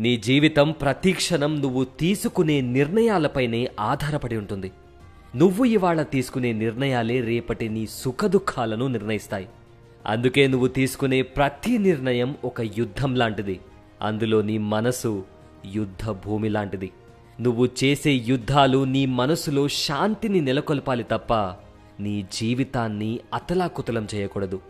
నీ జీవితం ప్రతిక్షణం నువ్వు తీసుకునే నిర్ణయాలపైనే ఆధారపడి ఉంటుంది. నువ్వు ఇవాళ తీసుకునే నిర్ణయాలే రేపటి నీ సుఖదుఖాలను నిర్ణయిస్తాయి. అందుకే నువ్వు తీసుకునే ప్రతి నిర్ణయం ఒక యుద్ధం లాంటిది. అందులో నీ మనసు యుద్ధ భూమి లాంటిది. నువ్వు చేసే యుద్ధాలు నీ మనసులో శాంతిని నెలకొల్పాలి తప్ప నీ జీవితాన్ని అతలాకుతలం చేయకూడదు.